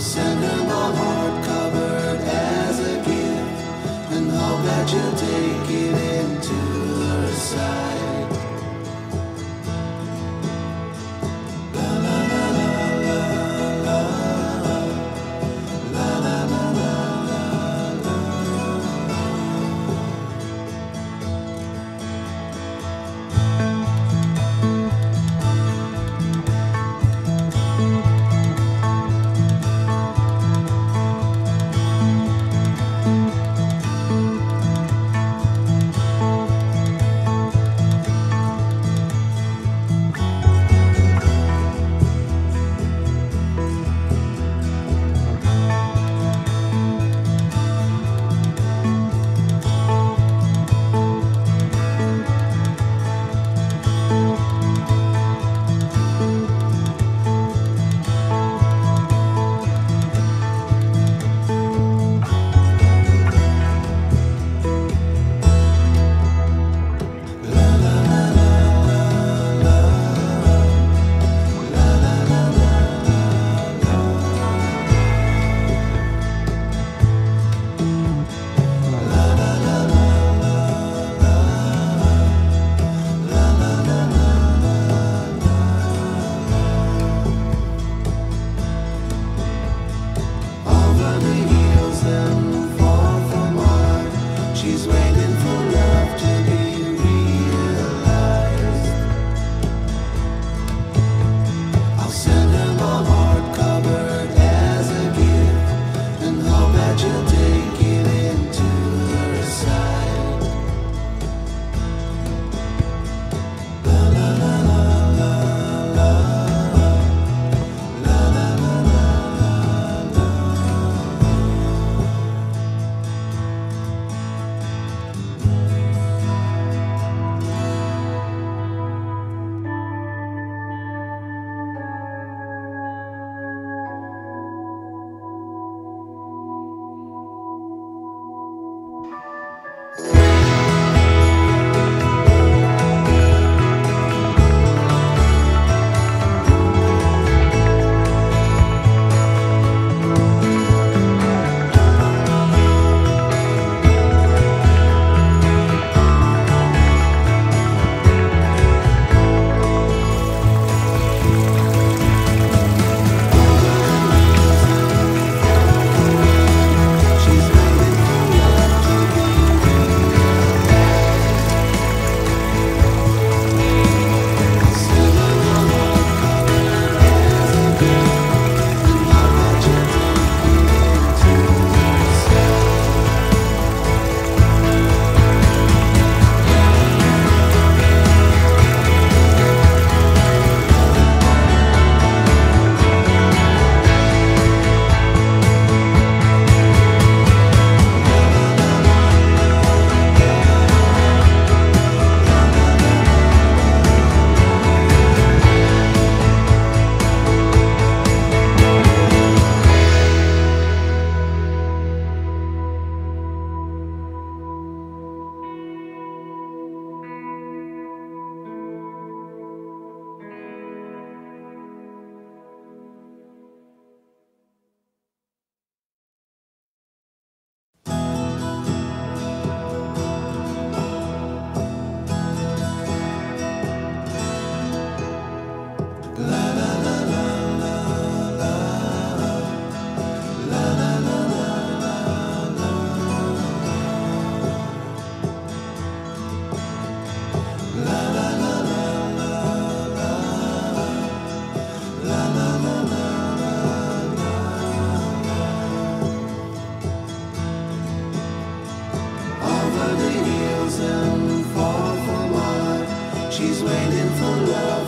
Send her my heart covered as a gift and hope that you'll take it into her side. She's waiting for love